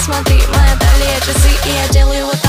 посмотри Моя талия часы, и я делаю вот